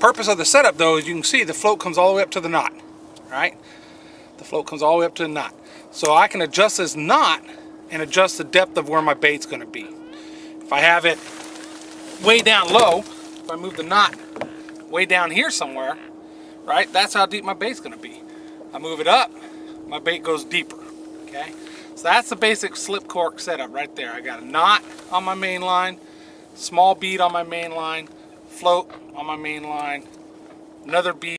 Purpose of the setup though, as you can see, the float comes all the way up to the knot, right? The float comes all the way up to the knot. So I can adjust this knot and adjust the depth of where my bait's gonna be. If I have it way down low, if I move the knot way down here somewhere, right, that's how deep my bait's gonna be. I move it up, my bait goes deeper, okay? So that's the basic slip cork setup right there. I got a knot on my main line, small bead on my main line, float on my main line, another bead